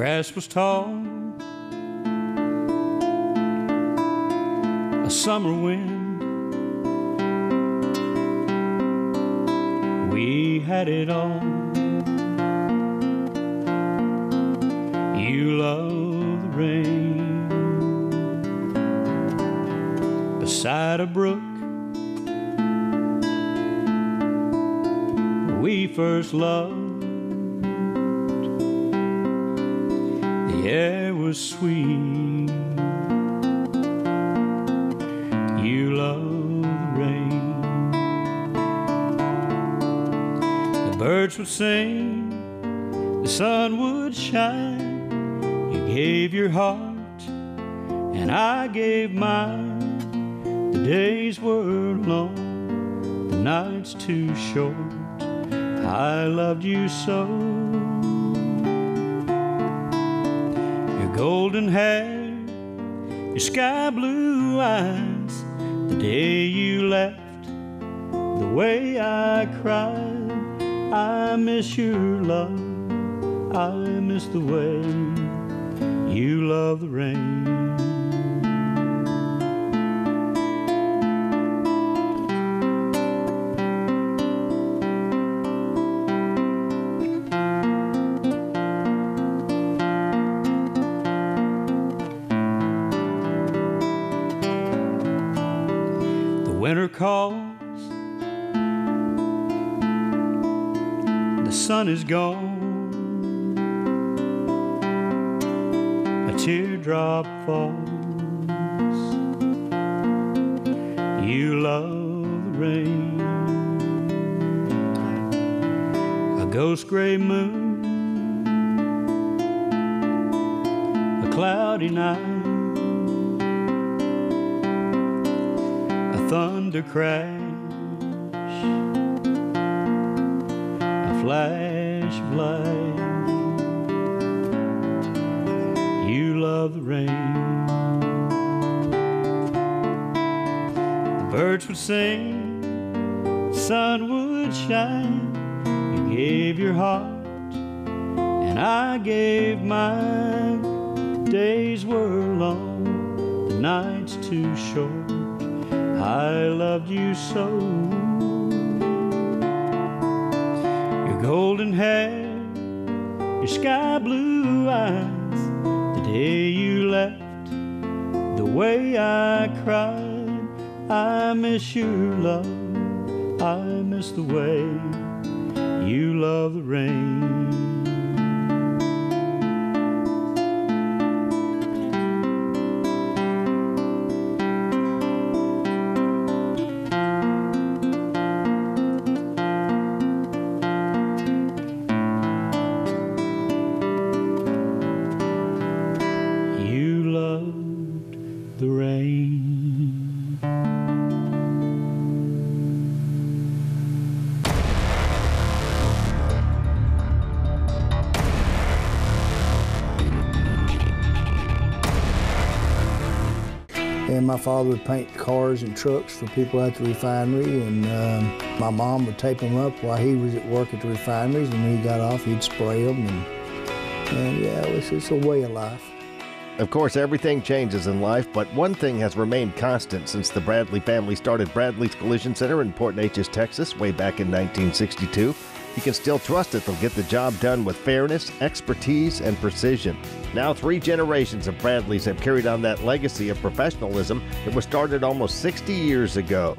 grass was tall. A summer wind. We had it all. You love the rain. Beside a brook. We first loved. The air was sweet. You love the rain. The birds would sing, the sun would shine. You gave your heart, and I gave mine. The days were long, the nights too short. I loved you so. Your golden hair, your sky blue eyes, the day you left, the way I cried. I miss your love, I miss the way you love the rain. Winter calls, the sun is gone. A teardrop falls. You love the rain. A ghost gray moon, a cloudy night. Thunder crash, a flash of light. You love the rain. The birds would sing, the sun would shine. You gave your heart, and I gave mine. Days were long, the nights too short. I loved you so. Your golden hair, your sky blue eyes, the day you left, the way I cried. I miss your love, I miss the way you love the rain. And my father would paint cars and trucks for people at the refinery, and um, my mom would tape them up while he was at work at the refineries. And when he got off, he'd spray them. And, and yeah, was it's a way of life. Of course, everything changes in life, but one thing has remained constant since the Bradley family started Bradley's Collision Center in Port Neches, Texas, way back in 1962. You can still trust that they'll get the job done with fairness, expertise, and precision. Now, three generations of Bradleys have carried on that legacy of professionalism that was started almost 60 years ago.